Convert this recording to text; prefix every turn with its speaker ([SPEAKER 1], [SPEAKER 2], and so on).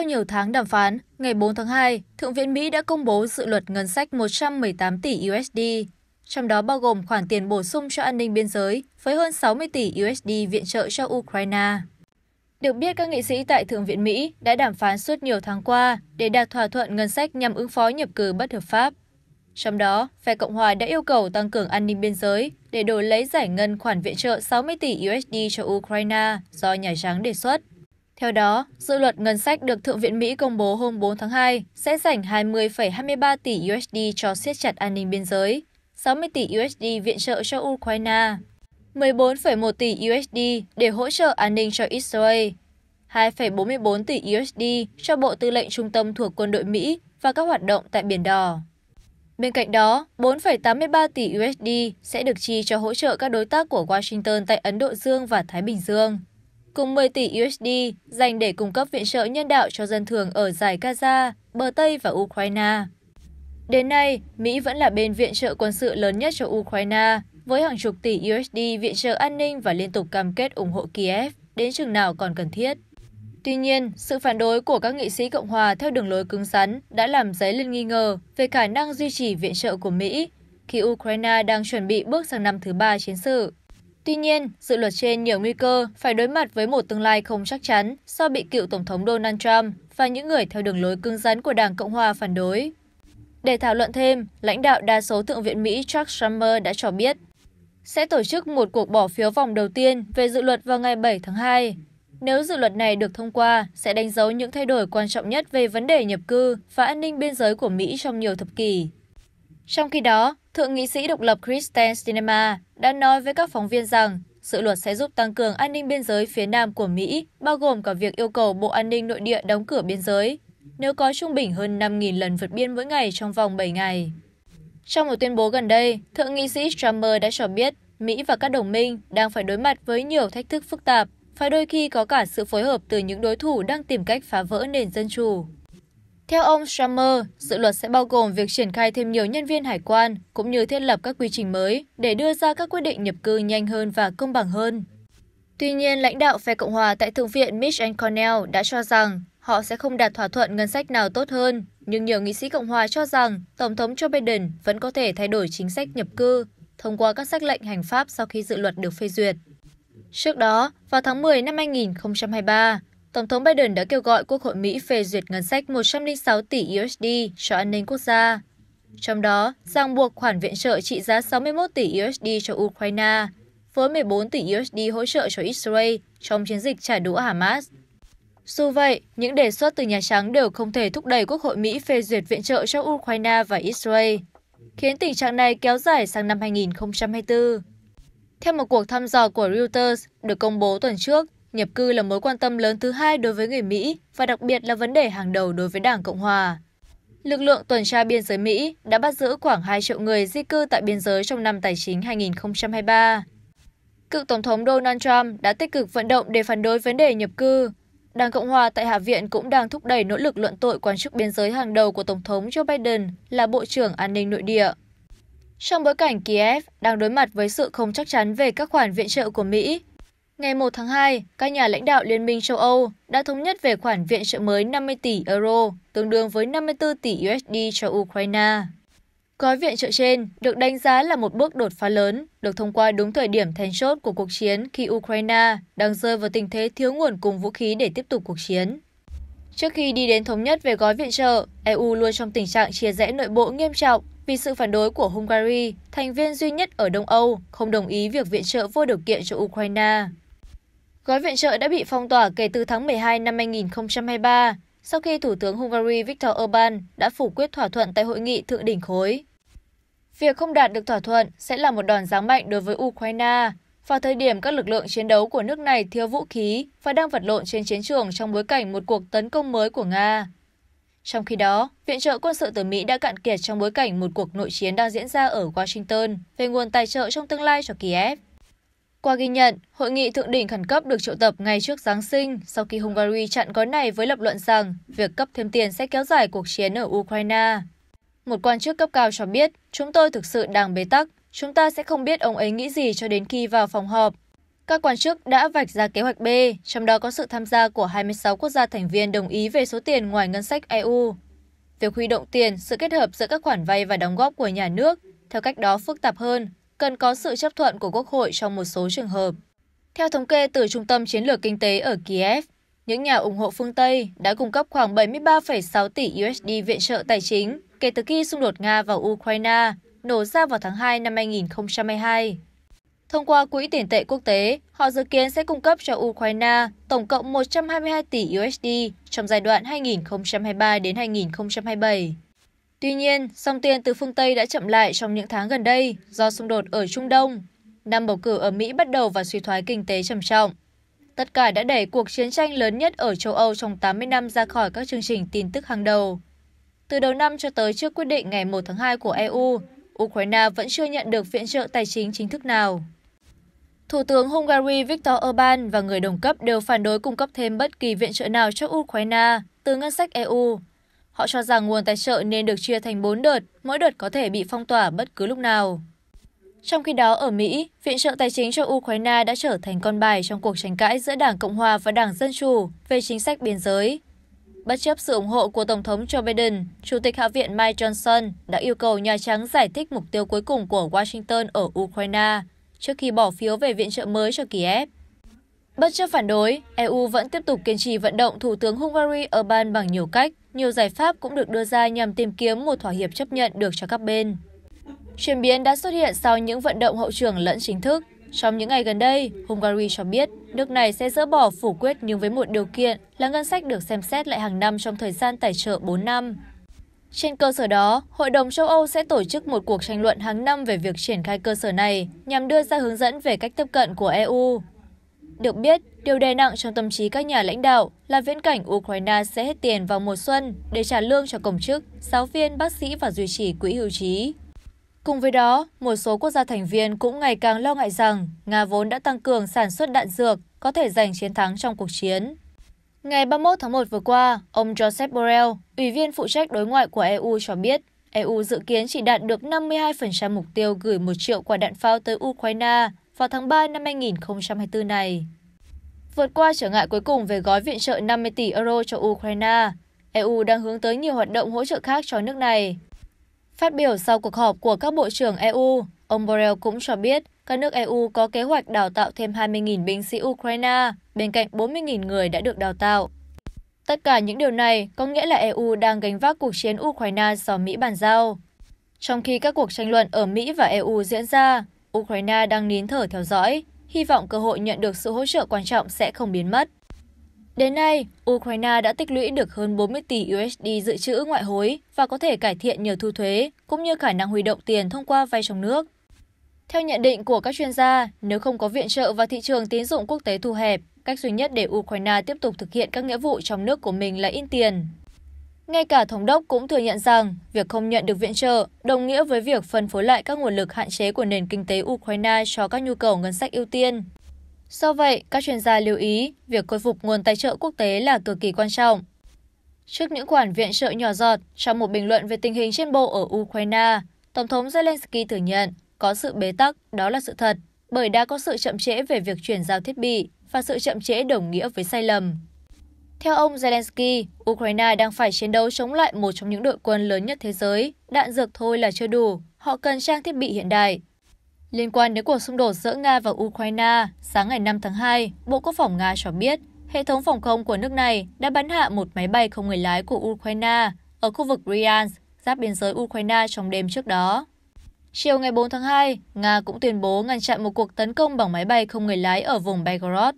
[SPEAKER 1] Sau nhiều tháng đàm phán, ngày 4 tháng 2, Thượng viện Mỹ đã công bố dự luật ngân sách 118 tỷ USD, trong đó bao gồm khoản tiền bổ sung cho an ninh biên giới với hơn 60 tỷ USD viện trợ cho Ukraine. Được biết các nghị sĩ tại Thượng viện Mỹ đã đàm phán suốt nhiều tháng qua để đạt thỏa thuận ngân sách nhằm ứng phó nhập cư bất hợp pháp. Trong đó, phe Cộng hòa đã yêu cầu tăng cường an ninh biên giới để đổi lấy giải ngân khoản viện trợ 60 tỷ USD cho Ukraine do Nhà Trắng đề xuất. Theo đó, dự luật ngân sách được Thượng viện Mỹ công bố hôm 4 tháng 2 sẽ dành 20,23 tỷ USD cho siết chặt an ninh biên giới, 60 tỷ USD viện trợ cho Ukraine, 14,1 tỷ USD để hỗ trợ an ninh cho Israel, 2,44 tỷ USD cho Bộ Tư lệnh Trung tâm thuộc quân đội Mỹ và các hoạt động tại Biển Đỏ. Bên cạnh đó, 4,83 tỷ USD sẽ được chi cho hỗ trợ các đối tác của Washington tại Ấn Độ Dương và Thái Bình Dương, cùng 10 tỷ USD dành để cung cấp viện trợ nhân đạo cho dân thường ở giải Gaza, bờ Tây và Ukraine. Đến nay, Mỹ vẫn là bên viện trợ quân sự lớn nhất cho Ukraine, với hàng chục tỷ USD viện trợ an ninh và liên tục cam kết ủng hộ Kiev đến chừng nào còn cần thiết. Tuy nhiên, sự phản đối của các nghị sĩ Cộng hòa theo đường lối cứng rắn đã làm dấy lên nghi ngờ về khả năng duy trì viện trợ của Mỹ khi Ukraine đang chuẩn bị bước sang năm thứ ba chiến sự. Tuy nhiên, dự luật trên nhiều nguy cơ phải đối mặt với một tương lai không chắc chắn do bị cựu Tổng thống Donald Trump và những người theo đường lối cứng rắn của Đảng Cộng hòa phản đối. Để thảo luận thêm, lãnh đạo đa số Thượng viện Mỹ Chuck Schumer đã cho biết sẽ tổ chức một cuộc bỏ phiếu vòng đầu tiên về dự luật vào ngày 7 tháng 2. Nếu dự luật này được thông qua, sẽ đánh dấu những thay đổi quan trọng nhất về vấn đề nhập cư và an ninh biên giới của Mỹ trong nhiều thập kỷ. Trong khi đó, Thượng nghị sĩ độc lập Kristen Sinema đã nói với các phóng viên rằng dự luật sẽ giúp tăng cường an ninh biên giới phía nam của Mỹ, bao gồm cả việc yêu cầu Bộ An ninh Nội địa đóng cửa biên giới, nếu có trung bình hơn 5.000 lần vượt biên mỗi ngày trong vòng 7 ngày. Trong một tuyên bố gần đây, Thượng nghị sĩ Strummer đã cho biết Mỹ và các đồng minh đang phải đối mặt với nhiều thách thức phức tạp và đôi khi có cả sự phối hợp từ những đối thủ đang tìm cách phá vỡ nền dân chủ. Theo ông Strummer, dự luật sẽ bao gồm việc triển khai thêm nhiều nhân viên hải quan cũng như thiết lập các quy trình mới để đưa ra các quyết định nhập cư nhanh hơn và công bằng hơn. Tuy nhiên, lãnh đạo phe Cộng hòa tại Thượng viện Mitch McConnell đã cho rằng họ sẽ không đạt thỏa thuận ngân sách nào tốt hơn, nhưng nhiều nghị sĩ Cộng hòa cho rằng Tổng thống Joe Biden vẫn có thể thay đổi chính sách nhập cư thông qua các sắc lệnh hành pháp sau khi dự luật được phê duyệt. Trước đó, vào tháng 10 năm 2023, Tổng thống Biden đã kêu gọi Quốc hội Mỹ phê duyệt ngân sách 106 tỷ USD cho an ninh quốc gia. Trong đó, ràng buộc khoản viện trợ trị giá 61 tỷ USD cho Ukraine, với 14 tỷ USD hỗ trợ cho Israel trong chiến dịch trả đũa Hamas. Dù vậy, những đề xuất từ Nhà Trắng đều không thể thúc đẩy Quốc hội Mỹ phê duyệt viện trợ cho Ukraine và Israel, khiến tình trạng này kéo dài sang năm 2024. Theo một cuộc thăm dò của Reuters được công bố tuần trước, nhập cư là mối quan tâm lớn thứ hai đối với người Mỹ và đặc biệt là vấn đề hàng đầu đối với Đảng Cộng Hòa. Lực lượng tuần tra biên giới Mỹ đã bắt giữ khoảng 2 triệu người di cư tại biên giới trong năm tài chính 2023. Cựu Tổng thống Donald Trump đã tích cực vận động để phản đối vấn đề nhập cư. Đảng Cộng hòa tại Hạ viện cũng đang thúc đẩy nỗ lực luận tội quan chức biên giới hàng đầu của Tổng thống Joe Biden là Bộ trưởng An ninh Nội địa. Trong bối cảnh Kiev đang đối mặt với sự không chắc chắn về các khoản viện trợ của Mỹ, ngày 1 tháng 2, các nhà lãnh đạo Liên minh châu Âu đã thống nhất về khoản viện trợ mới 50 tỷ euro, tương đương với 54 tỷ USD cho Ukraine. Gói viện trợ trên được đánh giá là một bước đột phá lớn, được thông qua đúng thời điểm then chốt của cuộc chiến khi Ukraine đang rơi vào tình thế thiếu nguồn cung vũ khí để tiếp tục cuộc chiến. Trước khi đi đến thống nhất về gói viện trợ, EU luôn trong tình trạng chia rẽ nội bộ nghiêm trọng vì sự phản đối của Hungary, thành viên duy nhất ở Đông Âu, không đồng ý việc viện trợ vô điều kiện cho Ukraine. Gói viện trợ đã bị phong tỏa kể từ tháng 12 năm 2023, sau khi Thủ tướng Hungary Viktor Orbán đã phủ quyết thỏa thuận tại hội nghị thượng đỉnh khối. Việc không đạt được thỏa thuận sẽ là một đòn giáng mạnh đối với Ukraine, vào thời điểm các lực lượng chiến đấu của nước này thiếu vũ khí và đang vật lộn trên chiến trường trong bối cảnh một cuộc tấn công mới của Nga. Trong khi đó, viện trợ quân sự từ Mỹ đã cạn kiệt trong bối cảnh một cuộc nội chiến đang diễn ra ở Washington về nguồn tài trợ trong tương lai cho Kiev. Qua ghi nhận, hội nghị thượng đỉnh khẩn cấp được triệu tập ngay trước Giáng sinh sau khi Hungary chặn gói này với lập luận rằng việc cấp thêm tiền sẽ kéo dài cuộc chiến ở Ukraine. Một quan chức cấp cao cho biết, chúng tôi thực sự đang bế tắc, chúng ta sẽ không biết ông ấy nghĩ gì cho đến khi vào phòng họp. Các quan chức đã vạch ra kế hoạch B, trong đó có sự tham gia của 26 quốc gia thành viên đồng ý về số tiền ngoài ngân sách EU. Việc huy động tiền, sự kết hợp giữa các khoản vay và đóng góp của nhà nước, theo cách đó phức tạp hơn, cần có sự chấp thuận của Quốc hội trong một số trường hợp. Theo thống kê từ Trung tâm Chiến lược Kinh tế ở Kiev, những nhà ủng hộ phương Tây đã cung cấp khoảng 73,6 tỷ USD viện trợ tài chính kể từ khi xung đột Nga và Ukraine nổ ra vào tháng 2 năm 2022. Thông qua Quỹ tiền tệ quốc tế, họ dự kiến sẽ cung cấp cho Ukraine tổng cộng 122 tỷ USD trong giai đoạn 2023 đến 2027. Tuy nhiên, dòng tiền từ phương Tây đã chậm lại trong những tháng gần đây do xung đột ở Trung Đông. Năm bầu cử ở Mỹ bắt đầu và suy thoái kinh tế trầm trọng. Tất cả đã đẩy cuộc chiến tranh lớn nhất ở châu Âu trong 80 năm ra khỏi các chương trình tin tức hàng đầu. Từ đầu năm cho tới trước quyết định ngày 1 tháng 2 của EU, Ukraine vẫn chưa nhận được viện trợ tài chính chính thức nào. Thủ tướng Hungary Viktor Orbán và người đồng cấp đều phản đối cung cấp thêm bất kỳ viện trợ nào cho Ukraine từ ngân sách EU. Họ cho rằng nguồn tài trợ nên được chia thành 4 đợt, mỗi đợt có thể bị phong tỏa bất cứ lúc nào. Trong khi đó ở Mỹ, viện trợ tài chính cho Ukraine đã trở thành con bài trong cuộc tranh cãi giữa Đảng Cộng hòa và Đảng Dân Chủ về chính sách biên giới. Bất chấp sự ủng hộ của Tổng thống Joe Biden, Chủ tịch Hạ viện Mike Johnson đã yêu cầu Nhà Trắng giải thích mục tiêu cuối cùng của Washington ở Ukraine trước khi bỏ phiếu về viện trợ mới cho Kiev. Bất chấp phản đối, EU vẫn tiếp tục kiên trì vận động Thủ tướng Hungary Orbán bằng nhiều cách, nhiều giải pháp cũng được đưa ra nhằm tìm kiếm một thỏa hiệp chấp nhận được cho các bên. Chuyển biến đã xuất hiện sau những vận động hậu trưởng lẫn chính thức. Trong những ngày gần đây, Hungary cho biết nước này sẽ dỡ bỏ phủ quyết nhưng với một điều kiện là ngân sách được xem xét lại hàng năm trong thời gian tài trợ 4 năm. Trên cơ sở đó, Hội đồng châu Âu sẽ tổ chức một cuộc tranh luận hàng năm về việc triển khai cơ sở này nhằm đưa ra hướng dẫn về cách tiếp cận của EU. Được biết, điều đè nặng trong tâm trí các nhà lãnh đạo là viễn cảnh Ukraine sẽ hết tiền vào mùa xuân để trả lương cho công chức, giáo viên, bác sĩ và duy trì quỹ hưu trí. Cùng với đó, một số quốc gia thành viên cũng ngày càng lo ngại rằng Nga vốn đã tăng cường sản xuất đạn dược, có thể giành chiến thắng trong cuộc chiến. Ngày 31 tháng 1 vừa qua, ông Joseph Borrell, Ủy viên phụ trách đối ngoại của EU cho biết, EU dự kiến chỉ đạt được 52% mục tiêu gửi 1 triệu quả đạn pháo tới Ukraine vào tháng 3 năm 2024 này. Vượt qua trở ngại cuối cùng về gói viện trợ 50 tỷ euro cho Ukraine, EU đang hướng tới nhiều hoạt động hỗ trợ khác cho nước này. Phát biểu sau cuộc họp của các bộ trưởng EU, ông Borrell cũng cho biết các nước EU có kế hoạch đào tạo thêm 20.000 binh sĩ Ukraine, bên cạnh 40.000 người đã được đào tạo. Tất cả những điều này có nghĩa là EU đang gánh vác cuộc chiến Ukraine do Mỹ bàn giao. Trong khi các cuộc tranh luận ở Mỹ và EU diễn ra, Ukraine đang nín thở theo dõi, hy vọng cơ hội nhận được sự hỗ trợ quan trọng sẽ không biến mất. Đến nay, Ukraine đã tích lũy được hơn 40 tỷ USD dự trữ ngoại hối và có thể cải thiện nhờ thu thuế, cũng như khả năng huy động tiền thông qua vay trong nước. Theo nhận định của các chuyên gia, nếu không có viện trợ và thị trường tín dụng quốc tế thu hẹp, cách duy nhất để Ukraine tiếp tục thực hiện các nghĩa vụ trong nước của mình là in tiền. Ngay cả thống đốc cũng thừa nhận rằng việc không nhận được viện trợ đồng nghĩa với việc phân phối lại các nguồn lực hạn chế của nền kinh tế Ukraine cho các nhu cầu ngân sách ưu tiên. Do vậy, các chuyên gia lưu ý việc khôi phục nguồn tài trợ quốc tế là cực kỳ quan trọng. Trước những khoản viện trợ nhỏ giọt, trong một bình luận về tình hình trên bộ ở Ukraine, Tổng thống Zelensky thừa nhận có sự bế tắc, đó là sự thật, bởi đã có sự chậm trễ về việc chuyển giao thiết bị và sự chậm trễ đồng nghĩa với sai lầm. Theo ông Zelensky, Ukraine đang phải chiến đấu chống lại một trong những đội quân lớn nhất thế giới, đạn dược thôi là chưa đủ, họ cần trang thiết bị hiện đại. Liên quan đến cuộc xung đột giữa Nga và Ukraine, sáng ngày 5 tháng 2, Bộ Quốc phòng Nga cho biết hệ thống phòng không của nước này đã bắn hạ một máy bay không người lái của Ukraine ở khu vực Bryansk, giáp biên giới Ukraine trong đêm trước đó. Chiều ngày 4 tháng 2, Nga cũng tuyên bố ngăn chặn một cuộc tấn công bằng máy bay không người lái ở vùng Belgorod.